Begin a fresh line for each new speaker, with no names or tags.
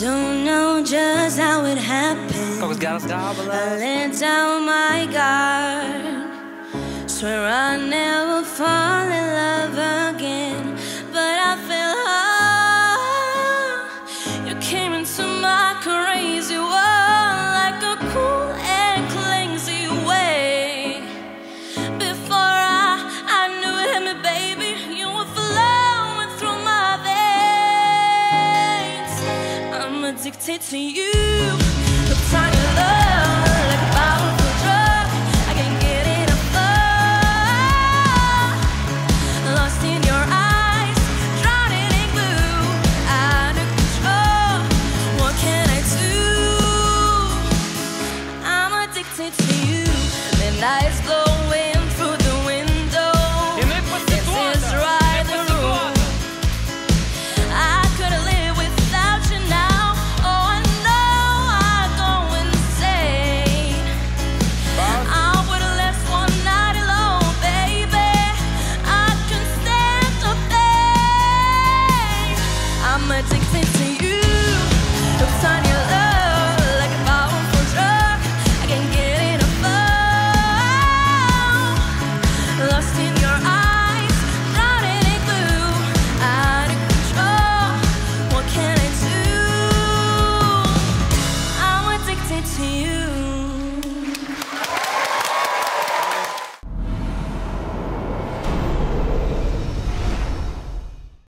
don't know just how it happened.
I let down my guard. Swear I never fall. Addicted to you. On your love like a powerful drug. I can't get enough. Lost in your eyes, drowning in blue. Out of control. What can I do? I'm addicted to you. The